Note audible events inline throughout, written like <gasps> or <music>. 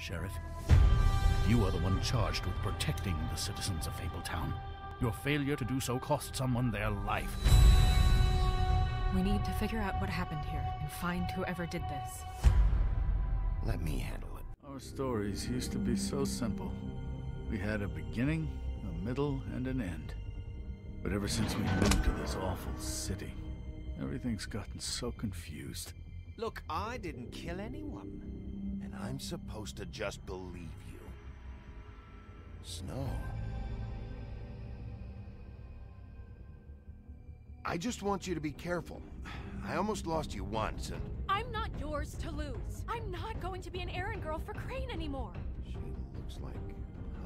Sheriff. You are the one charged with protecting the citizens of Fabletown. Your failure to do so cost someone their life. We need to figure out what happened here and find whoever did this. Let me handle it. Our stories used to be so simple. We had a beginning, a middle, and an end. But ever since we moved to this awful city, everything's gotten so confused. Look, I didn't kill anyone. And I'm supposed to just believe you. Snow. I just want you to be careful. I almost lost you once, and I'm not yours to lose. I'm not going to be an errand girl for Crane anymore. she looks like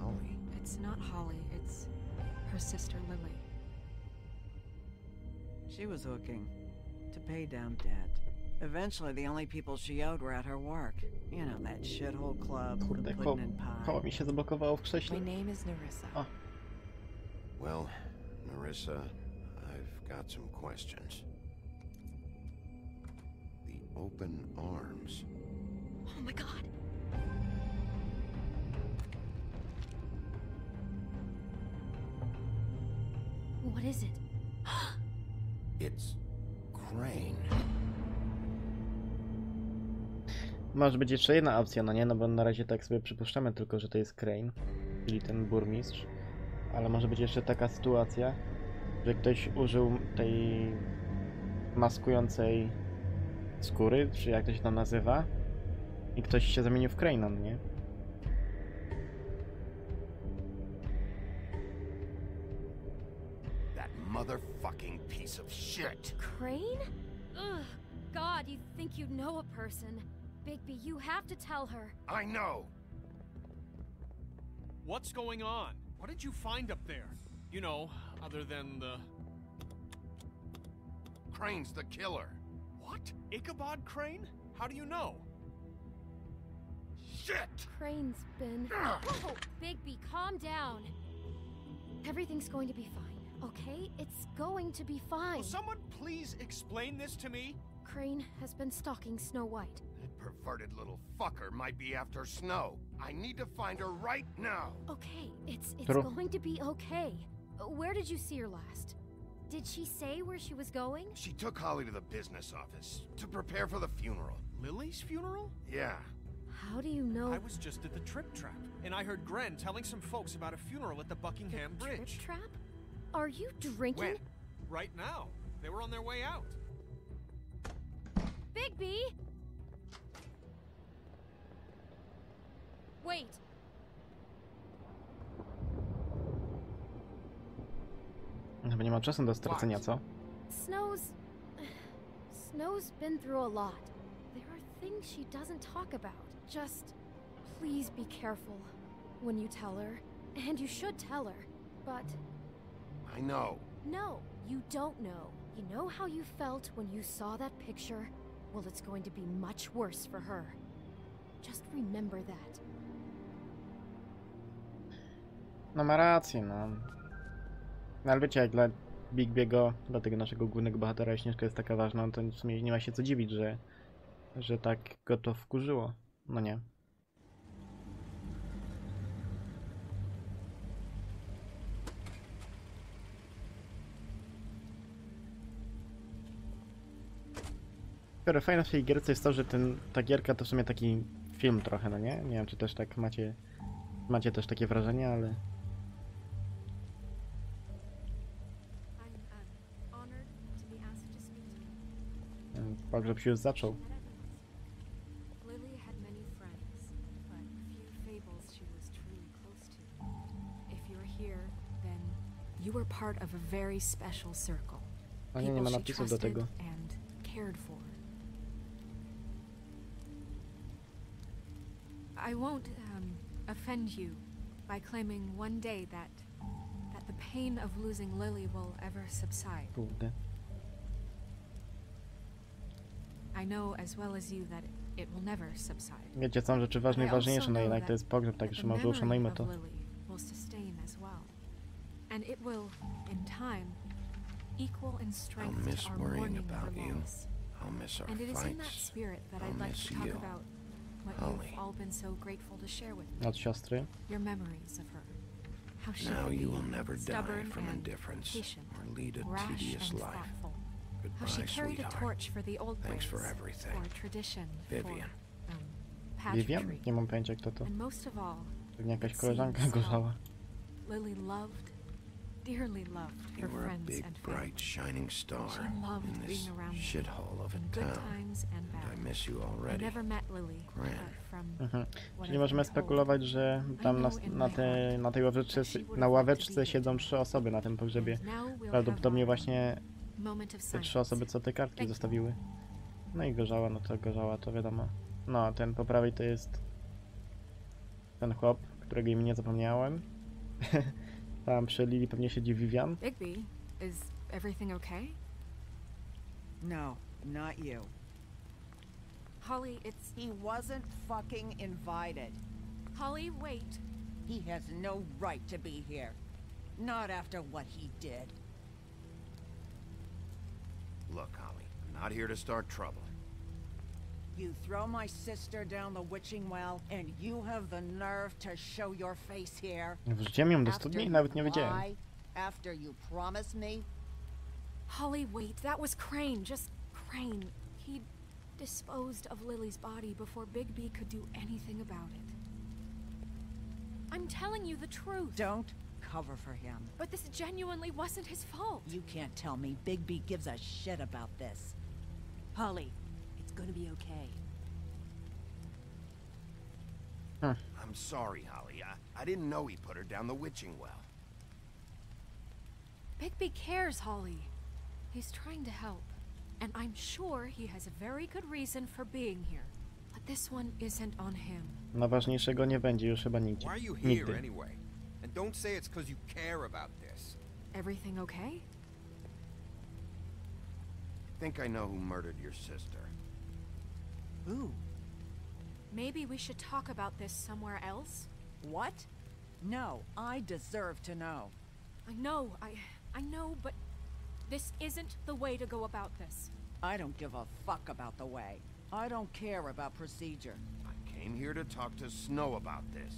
Holly. It's not Holly, it's her sister Lily. She was hooking to pay down debt. Eventually, the only people she owed were at her work. You know, that shithole club, Kurde, ko pudding and pie. koło mi się zablokowało w My krześle. name is Nerissa. Well, Marissa, I've got some questions. The open arms. Oh my god. What is it? <gasps> It's Crane. Może być jeszcze jedna opcja, no nie? No bo na razie tak sobie przypuszczamy tylko, że to jest Crane, czyli ten burmistrz. Ale może być jeszcze taka sytuacja, że ktoś użył tej maskującej skóry, czy jak to się tam nazywa, i ktoś się zamienił w Crane'a, no nie? That motherfucking piece of shit. Crane? Ugh. God, you think you know a person. Bigby, you have to tell her. I know. What's going on? What did you find up there? You know, other than the. Crane's the killer. What? Ichabod Crane? How do you know? Shit! Crane's been. Whoa! Bigby, calm down. Everything's going to be fine, okay? It's going to be fine. Will someone please explain this to me? Crane has been stalking Snow White. That perverted little fucker might be after Snow. I need to find her right now. Okay, it's it's True. going to be okay. Where did you see her last? Did she say where she was going? She took Holly to the business office to prepare for the funeral. Lily's funeral? Yeah. How do you know I was just at the Trip Trap, and I heard Gren telling some folks about a funeral at the Buckingham the Bridge. trip trap? Are you drinking? When? Right now. They were on their way out. Bigby! Wait, Chyba nie ma czasu do stracenia, co? Snow's. Snow's been through a lot. There are things she doesn't talk about. Just please be careful when you tell her. And you should tell her. But I know. no, you don't know. You know how you felt when you saw that picture? Well, it's going to be much worse for her. Just remember that. No ma rację, no. No ale wiecie, jak dla Bigbiego, dla tego naszego głównego bohatera Śnieżka jest taka ważna, to w sumie nie ma się co dziwić, że, że tak go to wkurzyło. No nie. Które fajne w tej gierce jest to, że ten, ta gierka to w sumie taki film trochę, no nie? Nie wiem, czy też tak macie, macie też takie wrażenie, ale... If you're here, then you were part of a very special circle. Nie, ma napisów do tego. And cared for. I won't um, offend you by claiming one day that that the pain of losing Lily will ever subside. Kurde. I know as well as you that it will never subside. Wiecie, są rzeczy ważne i I ważniejsze, no know jednak that- to jest pogrzeb, that także the może uszanujmy of to. Lily will sustain as well. And it will, in time, equal in strength miss to our worrying mourning about for you. loss. I'll miss our And it is in that fights. spirit that I'll I'd like miss to talk you. about what Holly. you've all been so grateful to share with me. Od siostry. Your memories of her. How she Now you will never die stubborn from indifference patient, or lead a tedious life. thoughtful. How Goodbye, she carried sweetheart. a torch for the old Thanks for everything. for tradition, Vivian. for um, Vivian? Nie mam pojęcia kto to. And most of all, Pewnie jakaś koleżanka gorzała. Lily loved, dearly loved You her were a friends big, and family. bright, shining star She loved in this shithole of a town. times and And I bad. miss you I already. never met Lily, Gran. but from Mhm. Czyli możemy spekulować, że tam na, na, tej, na tej ławeczce, na ławeczce siedzą trzy osoby na tym pogrzebie. Prawdopodobnie właśnie te trzy osoby, co te kartki zostawiły. No i gorzała, no to gorzała, to wiadomo. No, ten po prawej to jest ten chłop, którego imię nie zapomniałem. <laughs> Tam przy Lili pewnie siedzi Vivian. Bigby, is everything okay? No, not you. Holly, it's He wasn't fucking invited. Holly. Wait. He has no right to be here. Not after what he did. Look, Holly, I'm not here to start trouble. You throw my sister down the witching well, and you have the nerve to show your face here? Wrzuciłem ją do After studni? you Nawet nie wiedziałem. lie? After you promised me? Holly, wait. That was Crane. Just Crane. He disposed of Lily's body before Bigby could do anything about it. I'm telling you the truth. Don't cover for him. But this genuinely wasn't his fault. You can't tell me Bigby gives a shit about this. Holly, it's gonna be okay. I'm sorry, Holly. I, I didn't know he put her down the witching well. Bigby cares, Holly. He's trying to help. And I'm sure he has a very good reason for being here. But this one isn't on him. Na ważniejszego nie będzie już chyba nigdzie. Why are you here anyway? And don't say it's because you care about this. Everything okay? think I know who murdered your sister. Who? Maybe we should talk about this somewhere else? What? No, I deserve to know. I know, I I know, but this isn't the way to go about this. I don't give a fuck about the way. I don't care about procedure. I came here to talk to Snow about this.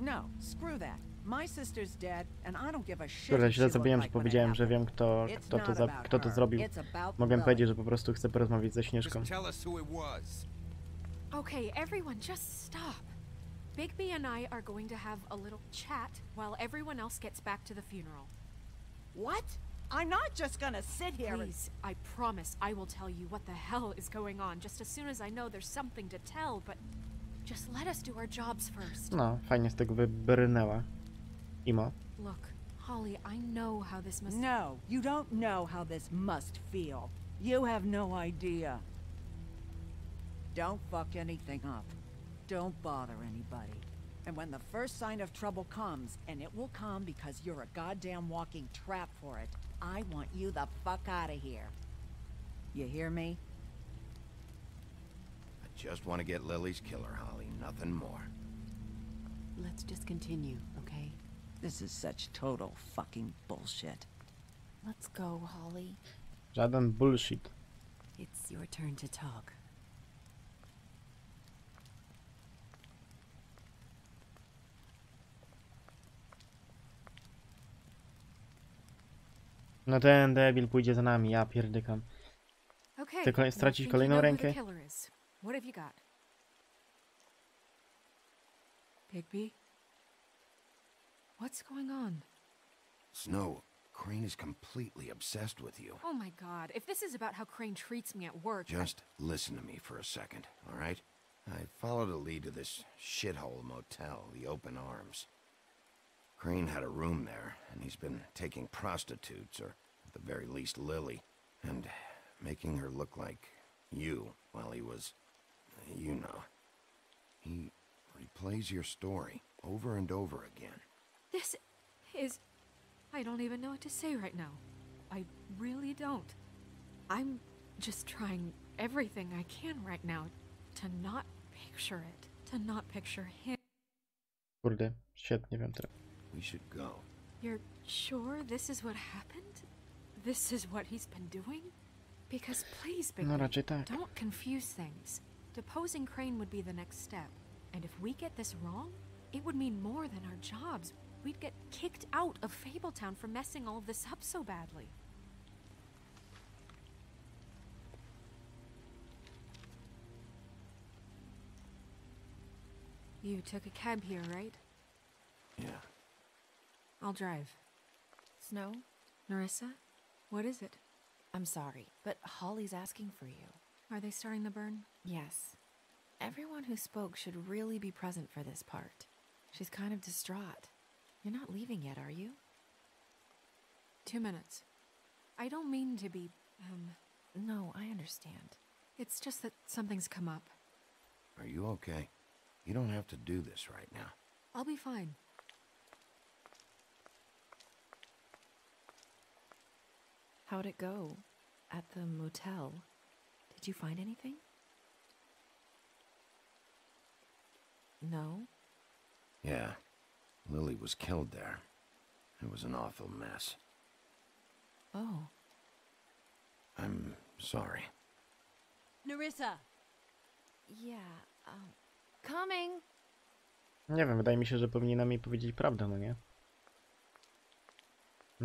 No, screw that. My sister's dead, and I don't give a shit. Kurde, źle zrobiłem, że powiedziałem, że wiem kto, kto, to, za, about kto to zrobił. It's about Mogłem powiedzieć, że po prostu chcę porozmawiać ze Śnieżką. Just tell us who it was. Okay, everyone, just stop. Bigby and I are going to have a little chat while everyone else gets back to the funeral. What? I'm not just gonna sit here and... Please, I promise I will tell you what the hell is going on just as soon as I know there's something to tell, but just let us do our jobs first. No, fajnie z tego wybrnęła. Imo. Look, Holly, I know how this must No, you don't know how this must feel. You have no idea. Don't fuck anything up. Don't bother anybody. And when the first sign of trouble comes, and it will come because you're a goddamn walking trap for it, I want you the fuck out of here. You hear me? I just want to get Lily's killer, Holly. Nothing more. Let's just continue, okay? This is such total fucking bullshit. Let's go, Holly. Żaden bullshit. It's your turn to talk. No ten debil pójdzie za nami, ja pierdykam. Okay. Chcę kole- I stracić think you kolejną know who the rękę? killer is. What have you got? Bigby? What's going on? Snow, Crane is completely obsessed with you. Oh my god, if this is about how Crane treats me at work. I- Just listen to me for a second, all right? I followed a lead to this shithole motel, the Open Arms. Crane had a room there, and he's been taking prostitutes, or at the very least Lily, and making her look like you while he was, you know. He replays your story over and over again. This is. I don't even know what to say right now. I really don't. I'm just trying everything I can right now to not picture it. To not picture him. Kurde, świetnie wiem teraz. We should go. You're sure this is what happened? This is what he's been doing? Because please, Bigby, No raczej tak. don't confuse things. Deposing Crane would be the next step. And if we get this wrong, it would mean more than our jobs. We'd get kicked out of Fabletown for messing all of this up so badly. You took a cab here, right? Yeah. I'll drive. Snow? Nerissa? What is it? I'm sorry, but Holly's asking for you. Are they starting the burn? Yes. Everyone who spoke should really be present for this part. She's kind of distraught. You're not leaving yet, are you? Two minutes. I don't mean to be, um. No, I understand. It's just that something's come up. Are you okay? You don't have to do this right now. I'll be fine. How'd it go? At the motel? Did you find anything? No? Yeah. Lily was killed there. It was an awful mess. Oh. I'm sorry. Narissa! Yeah, um, coming! Nie wiem, wydaje mi się, że powinienem jej powiedzieć prawdę, no nie?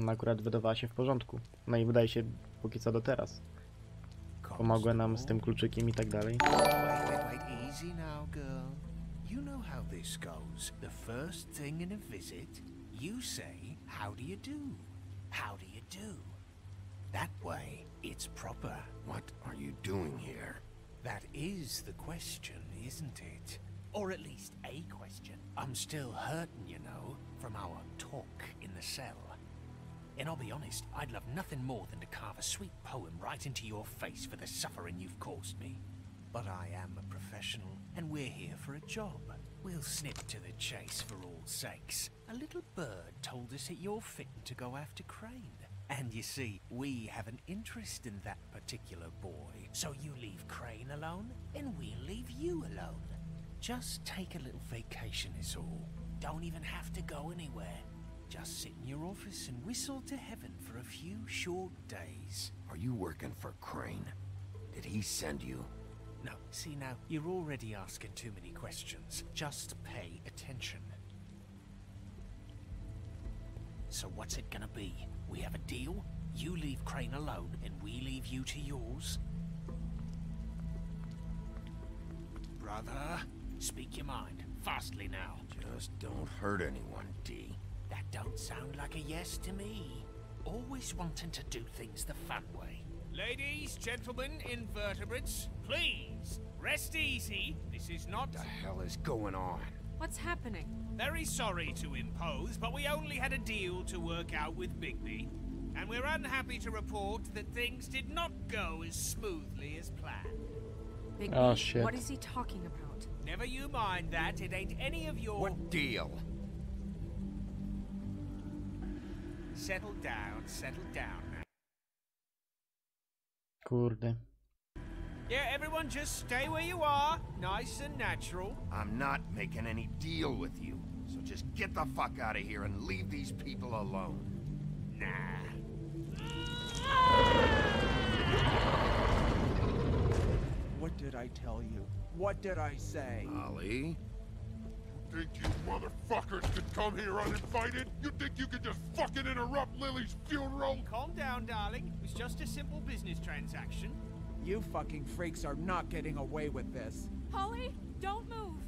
Ona akurat wydawała się w porządku. No i wydaje się póki co do teraz. Pomogła nam z tym kluczykiem i tak dalej. Wait, wait, wait. Easy now, girl. You know how this goes. The first thing in a visit, you say, How do you do? How do you do? That way, it's proper. What are you doing here? That is the question, isn't it? Or at least a question. I'm still hurting, you know, from our talk in the cell. And I'll be honest, I'd love nothing more than to carve a sweet poem right into your face for the suffering you've caused me. But I am a professional, and we're here for a job. We'll snip to the chase for all sakes. A little bird told us that you're fitting to go after Crane. And you see, we have an interest in that particular boy. So you leave Crane alone, and we'll leave you alone. Just take a little vacation is all. Don't even have to go anywhere. Just sit in your office and whistle to heaven for a few short days. Are you working for Crane? Did he send you? No, see now, you're already asking too many questions. Just pay attention. So what's it gonna be? We have a deal? You leave Crane alone, and we leave you to yours? Brother, speak your mind. Fastly now. Just don't hurt anyone, Dee. That don't sound like a yes to me. Always wanting to do things the fun way. Ladies, gentlemen, invertebrates, please, rest easy. This is not... The hell is going on? What's happening? Very sorry to impose, but we only had a deal to work out with Bigby. And we're unhappy to report that things did not go as smoothly as planned. Big Oh, shit. What is he talking about? Never you mind that, it ain't any of your... What deal? Settle down, settle down now. Kurde. Yeah, everyone just stay where you are. Nice and natural. I'm not making any deal with you. So just get the fuck out of here and leave these people alone. Nah. What did I tell you? What did I say? Ollie? Think you motherfuckers could come here uninvited? You think you could just fucking interrupt Lily's funeral? Calm down, darling. It was just a simple business transaction. You fucking freaks are not getting away with this. Holly, don't move.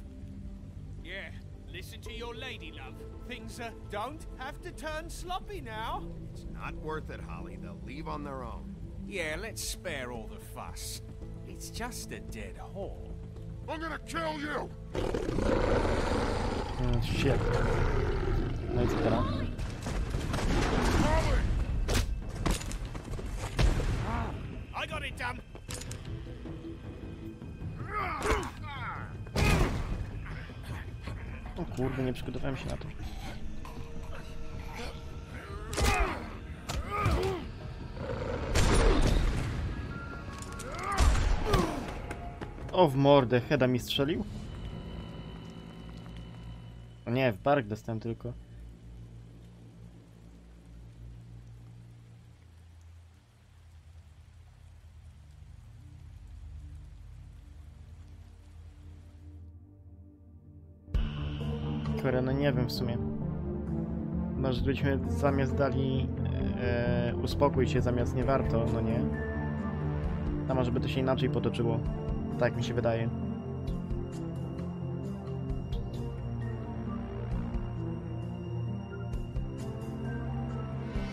Yeah, listen to your lady love. Things uh, don't have to turn sloppy now. It's not worth it, Holly. They'll leave on their own. Yeah, let's spare all the fuss. It's just a dead hole. I'm gonna kill you! Shit. No i co teraz? O kurde, nie przygotowałem się na to. O, w mordę, Heda mi strzelił? nie, w bark dostałem tylko. Kurde, no nie wiem w sumie. Może byśmy zamiast dali e, e, uspokój się zamiast nie warto, no nie? A może by to się inaczej potoczyło. Tak mi się wydaje.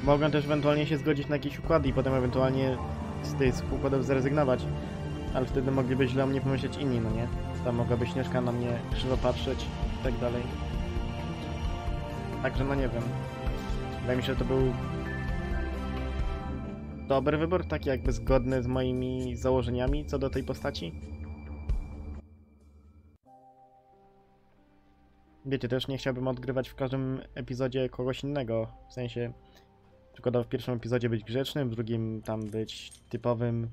Mogę też ewentualnie się zgodzić na jakieś układy i potem ewentualnie z tych układów zrezygnować. Ale wtedy mogliby źle o mnie pomyśleć inni, no nie? Tam mogłaby Śnieżka na mnie krzywo patrzeć i tak dalej. Także no nie wiem. Wydaje mi się, że to był dobry wybór, taki jakby zgodny z moimi założeniami co do tej postaci. Wiecie, też nie chciałbym odgrywać w każdym epizodzie kogoś innego. W sensie, przykładowo w pierwszym epizodzie być grzecznym, w drugim tam być typowym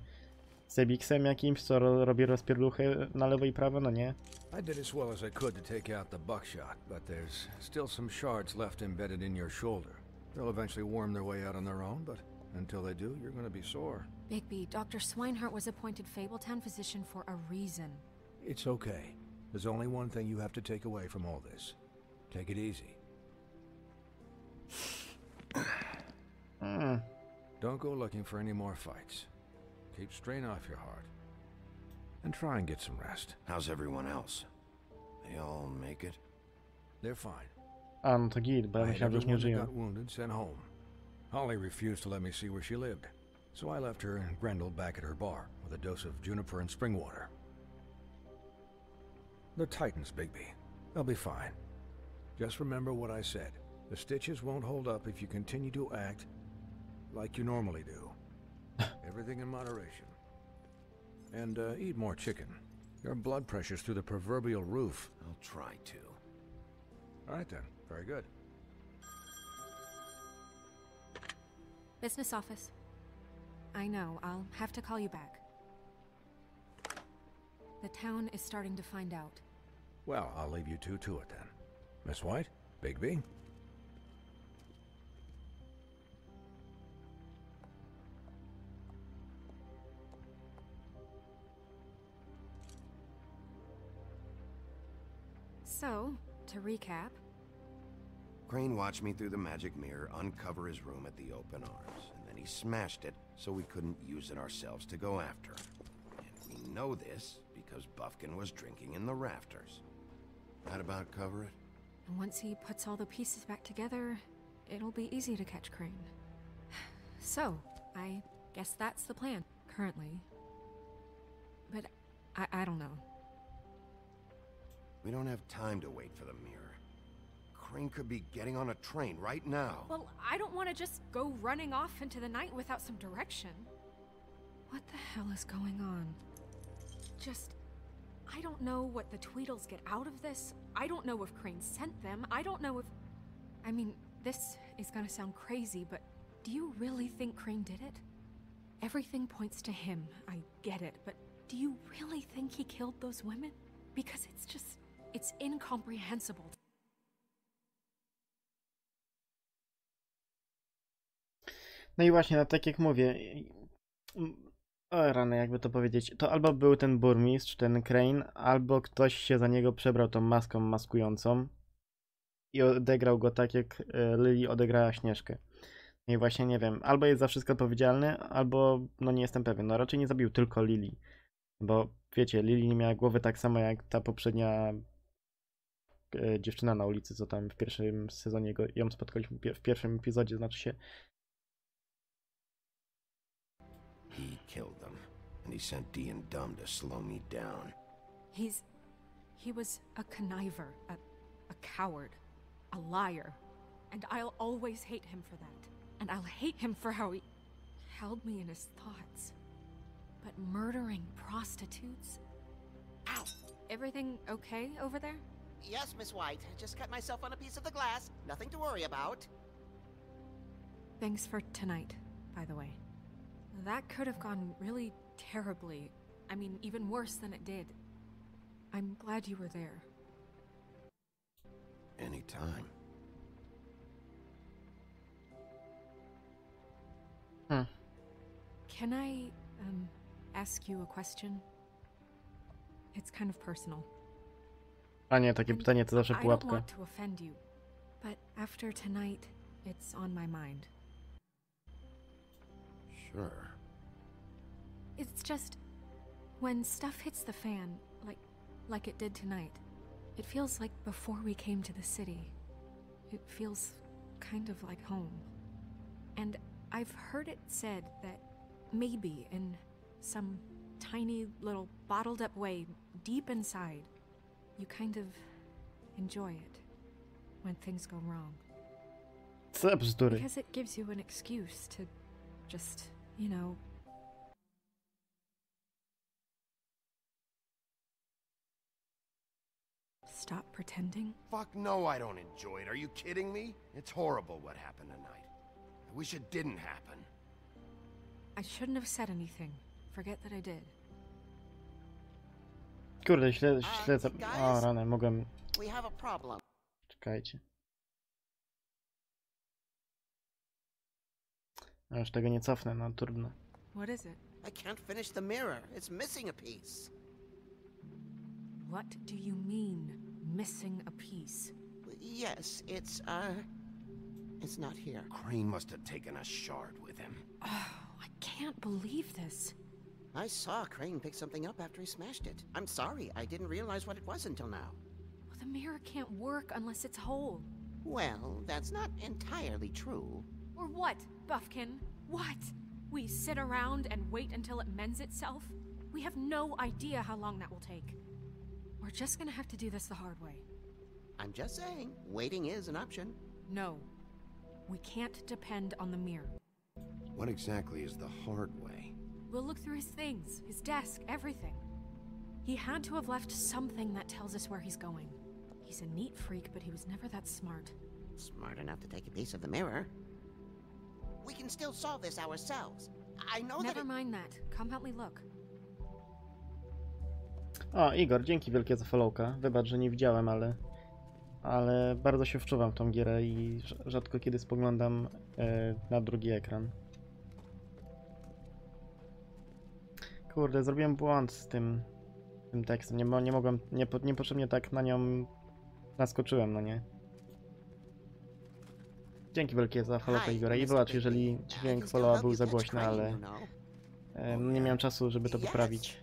Sebiksem jakimś, co ro robi rozpierduchy na lewo i prawo, no nie? I did as well as I could to take out the buckshot, but there's still some shards left embedded in your shoulder. They'll eventually worm their way out on their own, but until they do, you're gonna be sore. Bigby, Dr. Swinehart was appointed Fabletown physician for a reason. It's okay. There's only one thing you have to take away from all this. Take it easy. Mm. Don't go looking for any more fights. Keep strain off your heart. And try and get some rest. How's everyone else? They all make it? They're fine. A, no to git, bo ja I had myślałem, że już nie everyone that żyją. got wounded sent home. Holly refused to let me see where she lived, so I left her and Grendel back at her bar with a dose of juniper and spring water. They're Titans, Bigby. They'll be fine. Just remember what I said. The stitches won't hold up if you continue to act like you normally do. <laughs> Everything in moderation. And uh, eat more chicken. Your blood pressure's through the proverbial roof. I'll try to. All right then. Very good. Business office. I know, I'll have to call you back. The town is starting to find out. Well, I'll leave you two to it then. Miss White? Bigby? So, to recap, Crane watched me through the magic mirror uncover his room at the open arms, and then he smashed it so we couldn't use it ourselves to go after him. And we know this because Buffkin was drinking in the rafters. That about cover it? and once he puts all the pieces back together, it'll be easy to catch Crane. <sighs> So, I guess that's the plan, currently. But I, I don't know. We don't have time to wait for the mirror. Crane could be getting on a train right now. Well, I don't want to just go running off into the night without some direction. What the hell is going on? Just. I don't know what the Tweedles get out of this. I don't know if Crane sent them. I don't know if. I mean, this is gonna sound crazy, but do you really think Crane did it? Everything points to him. I get it, but do you really think he killed those women? Because it's just. It's incomprehensible. No i właśnie, no tak jak mówię, o rany, jakby to powiedzieć, to albo był ten burmistrz, ten Crane, albo ktoś się za niego przebrał tą maską maskującą i odegrał go tak, jak e, Lily odegrała Śnieżkę. No i właśnie nie wiem, albo jest za wszystko odpowiedzialny, albo no nie jestem pewien. No raczej nie zabił tylko Lily, bo wiecie, Lily nie miała głowy tak samo jak ta poprzednia dziewczyna na ulicy, co tam w pierwszym sezonie go, ją spotkaliśmy w pierwszym epizodzie, znaczy się He killed them, and he sent Dee and Dum to slow me down. He's. He was a conniver, a, a coward, a liar. And I'll always hate him for that. And I'll hate him for how he held me in his thoughts. But murdering prostitutes? Ow! Everything okay over there? Yes, Miss White. Just cut myself on a piece of the glass. Nothing to worry about. Thanks for tonight, by the way. That could have gone really terribly. I mean, even worse than it did. I'm glad you were there. Anytime. Hmm. Can I, um, ask you a question? It's kind of personal. A nie, takie pytanie to zawsze I don't pułapka. want to offend you, but after tonight, it's on my mind. Sure. It's just when stuff hits the fan, like like it did tonight. It feels like before we came to the city. It feels kind of like home. And I've heard it said that maybe in some tiny little bottled up way deep inside, you kind of enjoy it when things go wrong. Co za. Because it gives you an excuse to just, you know, stop pretending. Fuck no, I don't enjoy it. Are you kidding me? It's horrible what happened tonight. I wish it didn't happen. I shouldn't have said anything. Forget that I did. Kurde, śledzę, śledzę. O, guys? rany, mogłem... We have a problem. Czekajcie. A już tego nie cofnę, no trudno. What is it? I can't finish the mirror. It's missing a piece. What do you mean, missing a piece? Yes, it's, uh... It's not here. Crane must have taken a shard with him. Oh, I can't believe this. I saw Crane pick something up after he smashed it. I'm sorry, I didn't realize what it was until now. Well, the mirror can't work unless it's whole. Well, that's not entirely true. Or what, Buffkin? What? We sit around and wait until it mends itself? We have no idea how long that will take. We're just gonna have to do this the hard way. I'm just saying, waiting is an option. No. We can't depend on the mirror. What exactly is the hard way? We'll look through his things, his desk, everything. He had to have left something that tells us where he's going. He's a neat freak, but he was never that smart. Smart enough to take a piece of the mirror. We can still solve this ourselves. I know Never that. mind that. Come help me look. O, Igor, dzięki wielkie za followka. Wybacz, że nie widziałem, ale... Ale bardzo się wczuwam w tą gierę i rz- rzadko kiedy spoglądam e, na drugi ekran. Kurde, zrobiłem błąd z tym, tym tekstem. Nie, nie mogłem, nie, po- niepotrzebnie tak na nią naskoczyłem, no nie? Dzięki wielkie za followka Hi, Igora i wybacz, jeżeli dźwięk followa był za głośny, ale e, nie miałem czasu, żeby to poprawić.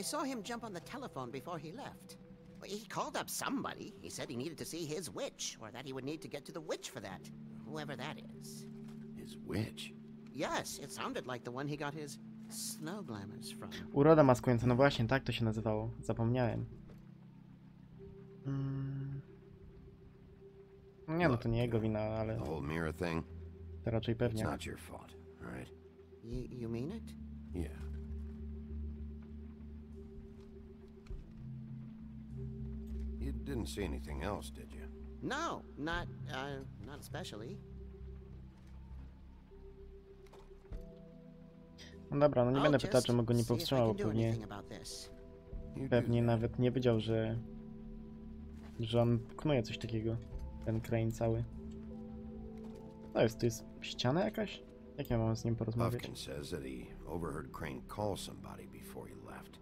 I saw him jump on the telephone before he left. He called up somebody. He said he needed to see his witch, or that he would need to get to the witch for that. Whoever that is. His witch? Yes, it sounded like the one he got his. Uroda maskująca, no właśnie, tak to się nazywało. Zapomniałem. Mm. Nie no, to nie jego wina, ale The whole mirror thing? to raczej It's pewnie. not your fault, alright? You, you mean it? Yeah. You didn't see anything else, did you? No, not, uh, not especially. No dobra, no nie będę pytał, czemu go nie powstrzymał, pewnie, pewnie nawet nie wiedział, że że on knuje coś takiego. Ten crane cały. To jest, to jest ściana jakaś? Jak ja mam z nim porozmawiać? Buffkin says that he overheard Crane call somebody before he left.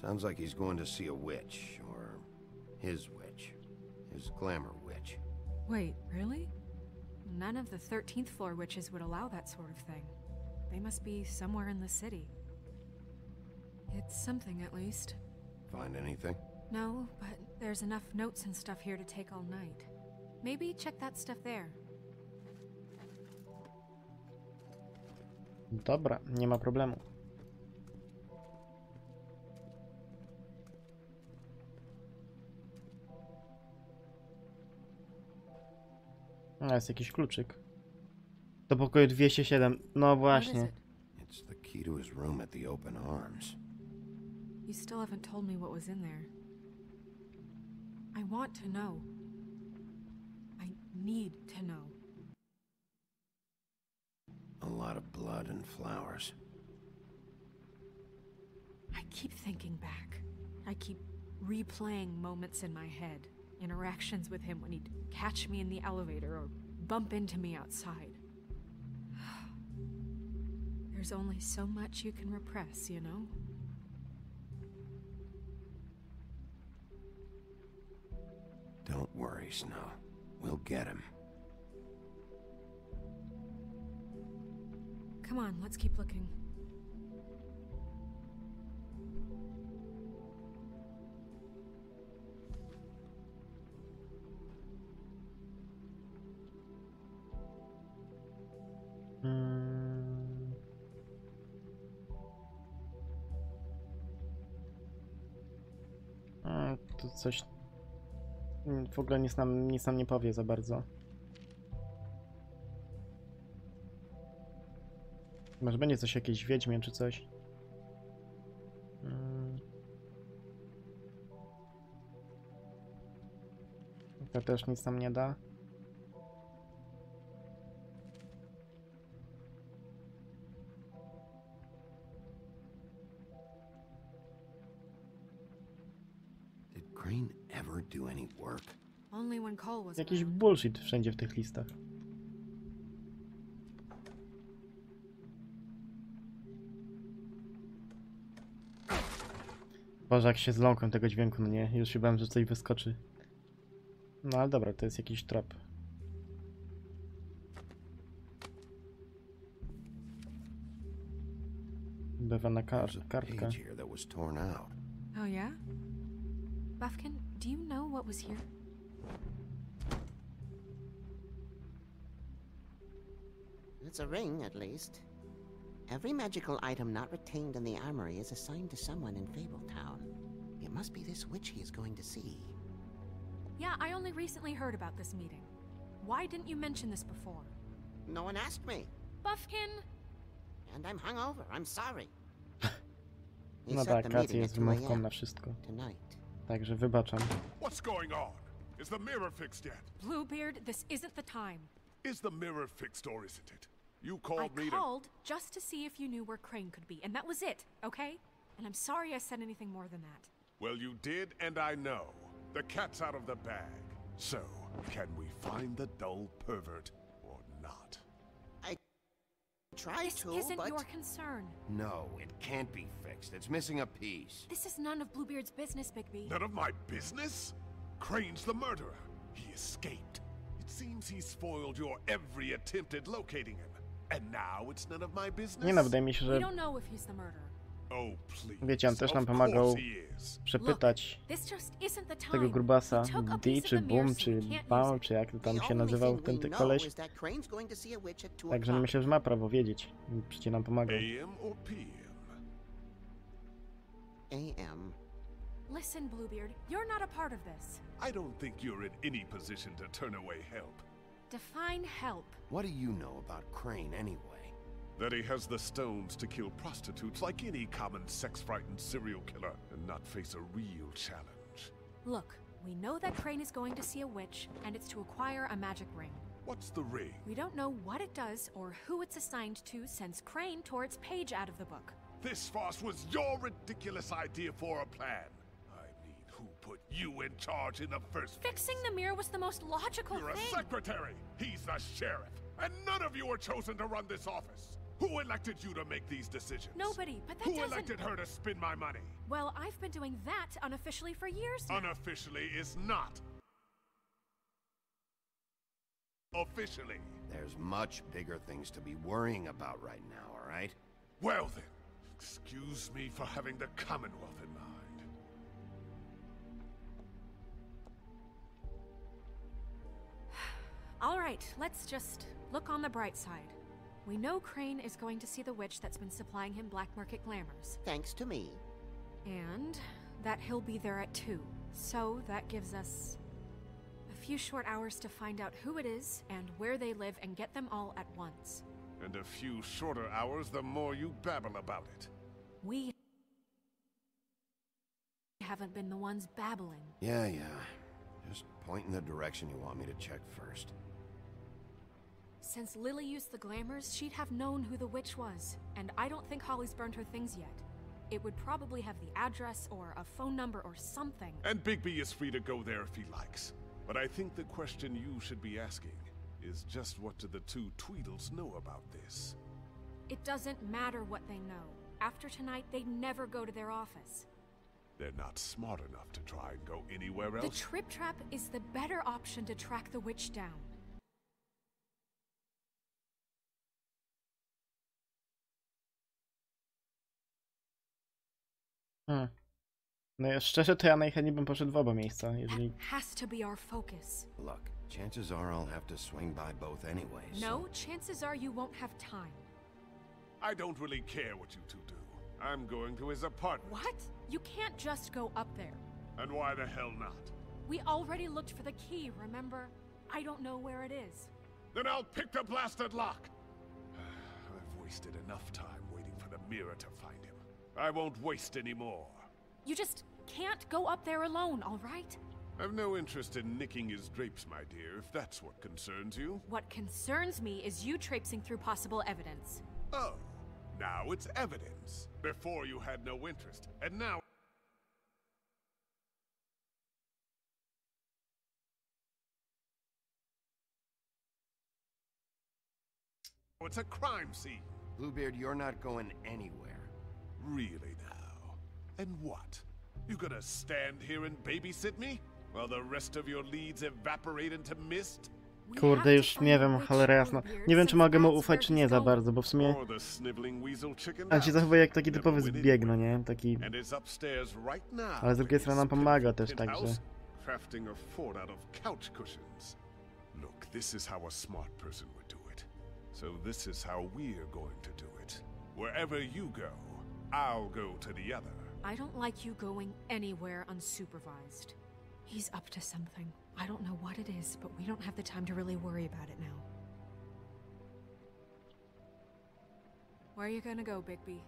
Sounds like he's going to see a witch, or his witch. His glamour witch. Wait, really? None of the 13th floor witches would allow that sort of thing. They must be somewhere in the city. It's something, at least. Find anything? No, but there's enough notes and stuff here to take all night. Maybe check that stuff there. Dobra, nie ma problemu. A, jest jakiś kluczyk. Do pokoju 207. No właśnie. It's the key to his room at the open arms. You still haven't told me what was in there. I want to know. I need to know. A lot of blood and flowers. I keep thinking back. I keep replaying moments in my head. Interactions with him when he'd catch me in the elevator or bump into me outside. There's only so much you can repress, you know? Don't worry, Snow. We'll get him. Come on, let's keep looking. Coś... mm, W ogóle nic nam, nic nam nie powie za bardzo. Może będzie coś jakieś wiedźmie czy coś? Mm. To też nic nam nie da. Jakiś bullshit wszędzie w tych listach. Boże, jak się zląkłem tego dźwięku, no nie? Już się bałem, że coś wyskoczy. No ale dobra, to jest jakiś trop. Bywa na kar kartka. Oh, yeah? Buffkin, do you know what was here? It's a ring, at least. Every magical item not retained in the armory is assigned to someone in Fabletown. It must be this witch he is going to see. Yeah, I only recently heard about this meeting. Why didn't you mention this before? No one asked me. Buffkin! And I'm hungover. I'm sorry. <laughs> He No set tak, the racja meeting jest at 2 wymówką a.m. na wszystko. Także wybaczam. What's going on? Is the mirror fixed yet? Bluebeard, this isn't the time. Is the mirror fixed or isn't it? You I called me to... called just to see if you knew where Crane could be, and that was it, okay? And I'm sorry I said anything more than that. Well, you did, and I know. The cat's out of the bag. So, can we find the dull pervert or not? I try this to, isn't but... your concern. No, it can't be fixed. It's missing a piece. This is none of Bluebeard's business, Bigby. None of my business? Crane's the murderer. He escaped. It seems he spoiled your every attempt at locating him. And now it's none of my business? Nie no, wydaje mi się, We że don't know if he's the murderer. Oh, please. wiecie, on też nam Of pomagał course he is. przepytać This just isn't the time. tego grubasa He took a D piece of czy the mirror, Boom so czy we can't use Bał it. czy jak to tam The się only nazywał thing ten we ty know koleś. is that Crane's going to see a witch at 2 Także o'clock. myślę, że ma prawo wiedzieć. i Przecież nam pomagał. AM or PM? A.M. Listen, Bluebeard, you're not a part of this. I don't think you're in any position to turn away help. Define help. What do you know about Crane anyway? That he has the stones to kill prostitutes like any common sex-frightened serial killer and not face a real challenge. Look, we know that Crane is going to see a witch, and it's to acquire a magic ring. What's the ring? We don't know what it does or who it's assigned to since Crane tore its page out of the book. This farce was your ridiculous idea for a plan. I mean, who put you in charge in the first place? Fixing the mirror was the most logical You're a secretary. He's the sheriff. And none of you were chosen to run this office. Who elected you to make these decisions? Nobody, but that Who doesn't... elected her to spend my money? Well, I've been doing that unofficially for years now. Unofficially is not. Officially. There's much bigger things to be worrying about right now, all right? Well then, excuse me for having the Commonwealth in mind. All right, let's just look on the bright side. We know Crane is going to see the witch that's been supplying him black market glamours. Thanks to me. And that he'll be there at 2. So that gives us a few short hours to find out who it is and where they live and get them all at once. And a few shorter hours the more you babble about it. We haven't been the ones babbling. Yeah, yeah. Just point in the direction you want me to check first. Since Lily used the glamours, she'd have known who the witch was, and I don't think Holly's burned her things yet. It would probably have the address or a phone number or something. And Bigby is free to go there if he likes. But I think the question you should be asking is just what do the two Tweedles know about this? It doesn't matter what they know. After tonight, they'd never go to their office. They're not smart enough to try and go anywhere else. The trip trap is the better option to track the witch down. Hmm. No ja szczerze to ja najchętniej bym poszedł w oba miejsca, jeżeli... Has to be our focus. Look, chances are I'll have to swing by both anyway, so... No, chances are you won't have time. I don't really care what you two do. I'm going to his apartment. What? You can't just go up there. And why the hell not? We already looked for the key, remember? I don't know where it is. Then I'll pick the blasted lock. <sighs> I've wasted enough time waiting for the mirror to find him. I won't waste any more. You just can't go up there alone, all right? I've no interest in nicking his drapes, my dear, if that's what concerns you. What concerns me is you traipsing through possible evidence. Oh, now it's evidence. Before you had no interest, and now... It's a crime scene. Bluebeard, you're not going anywhere. Really now? And what? You gonna stand here and babysit me? While the rest of your leads evaporate into mist? Kurde, już nie wiem, cholera jasna. Nie wiem, czy mogę mu ufać, czy nie za bardzo, bo w sumie... On się zachowuje jak taki typowy zbieg, no nie? Taki... Ale z drugiej strony nam pomaga też, także... Look, this is how a smart person would do it. So this is how we're going to do it. Wherever you go, I'll go to the other. I don't like you going anywhere unsupervised. He's up to something. I don't know what it is, but we don't have the time to really worry about it now. Where are you gonna go, Bigby?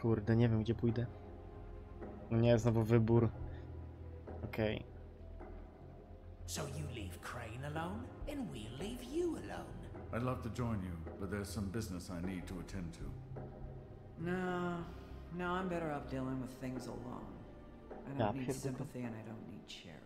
Kurde, nie wiem, gdzie pójdę. No nie, znowu wybór. Okej. So you leave Crane alone, and we'll leave you alone. I'd love to join you, but there's some business I need to attend to. No, no, I'm better off dealing with things alone. I don't need sympathy and I don't need charity.